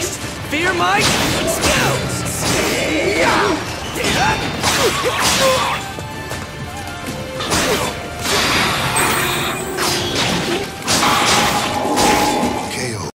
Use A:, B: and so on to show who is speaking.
A: finished! Fear my!